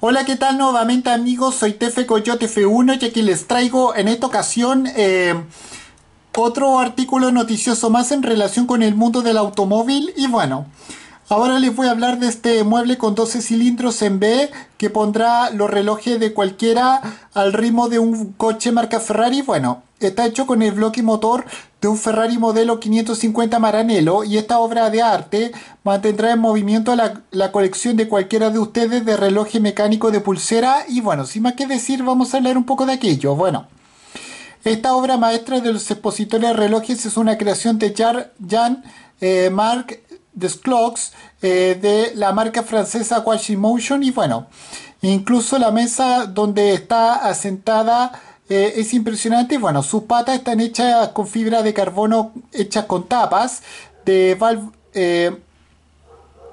Hola, ¿qué tal nuevamente amigos? Soy Tefe Coyote F1 y aquí les traigo en esta ocasión eh, otro artículo noticioso más en relación con el mundo del automóvil y bueno, ahora les voy a hablar de este mueble con 12 cilindros en B que pondrá los relojes de cualquiera al ritmo de un coche marca Ferrari. Bueno, está hecho con el bloque motor de un Ferrari modelo 550 Maranello y esta obra de arte mantendrá en movimiento la, colección de cualquiera de ustedes de reloj mecánico de pulsera y bueno, sin más que decir vamos a hablar un poco de aquello. Bueno, esta obra maestra de los expositores de relojes es una creación de Jan eh, Marc Desclox eh, de la marca francesa Washing Motion y bueno, incluso la mesa donde está asentada eh, es impresionante. Bueno, sus patas están hechas con fibra de carbono, hechas con tapas de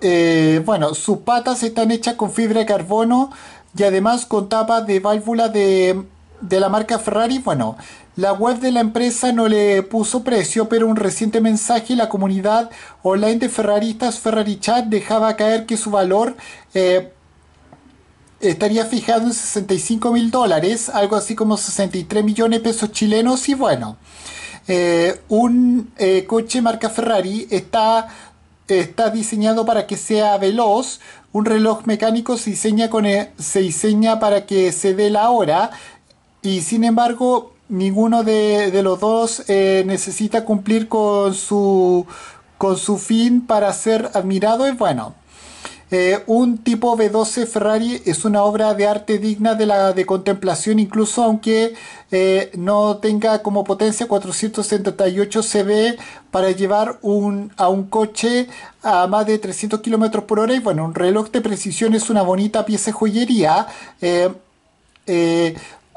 eh, bueno, sus patas están hechas con fibra de carbono y además con tapas de válvula de, de la marca Ferrari. Bueno, la web de la empresa no le puso precio, pero un reciente mensaje la comunidad online de ferraristas Ferrari Chat dejaba caer que su valor estaría fijado en 65 mil dólares, algo así como 63 millones de pesos chilenos. Y bueno, eh, un eh, coche marca Ferrari está, está diseñado para que sea veloz. Un reloj mecánico se diseña, con se diseña para que se dé la hora. Y sin embargo, ninguno de, los dos eh, necesita cumplir con su, con su fin para ser admirado. Y bueno, eh, un tipo V12 Ferrari es una obra de arte digna de la de contemplación, incluso aunque eh, no tenga como potencia 478 cb para llevar un, a un coche a más de 300 km por hora. Y bueno, un reloj de precisión es una bonita pieza de joyería.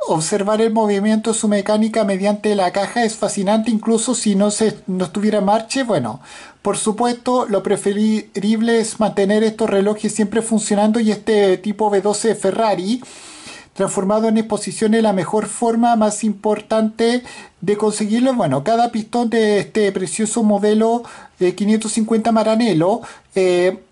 Observar el movimiento de su mecánica mediante la caja es fascinante incluso si no, se, no estuviera en marcha. Bueno, por supuesto, lo preferible es mantener estos relojes siempre funcionando y este tipo V12 Ferrari transformado en exposición es la mejor forma más importante de conseguirlo. Bueno, cada pistón de este precioso modelo 550 Maranello eh,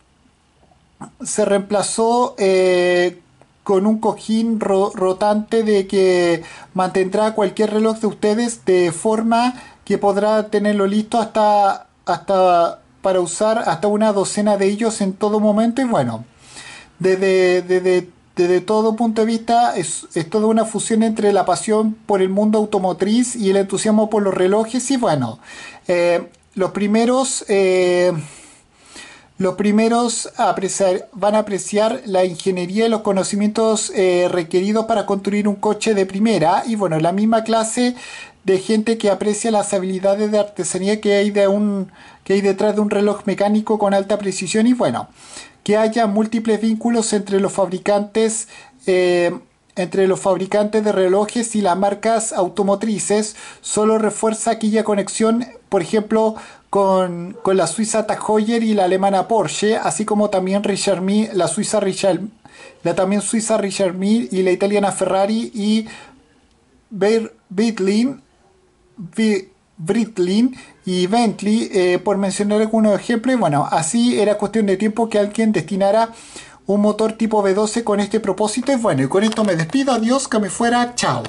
se reemplazó eh, con un cojín rotante de que mantendrá cualquier reloj de ustedes de forma que podrá tenerlo listo hasta, hasta para usar hasta una docena de ellos en todo momento. Y bueno desde, desde, todo punto de vista es, es, toda una fusión entre la pasión por el mundo automotriz y el entusiasmo por los relojes. Y bueno eh, los primeros eh, los primeros van a apreciar la ingeniería y los conocimientos eh, requeridos para construir un coche de primera. Y bueno, la misma clase de gente que aprecia las habilidades de artesanía que hay, de un, que hay detrás de un reloj mecánico con alta precisión. Y bueno, que haya múltiples vínculos entre los fabricantes eh, entre los fabricantes de relojes y las marcas automotrices. Solo refuerza aquella conexión, por ejemplo, con, la suiza Tag Heuer y la alemana Porsche, así como también Richard Mille, la suiza Richard, la también suiza Richard Mille y la italiana Ferrari y Breitlin, y Bentley, eh, por mencionar algunos ejemplos. Bueno, así era cuestión de tiempo que alguien destinara un motor tipo V12 con este propósito. Y bueno, y con esto me despido. Adiós, que me fuera. Chao.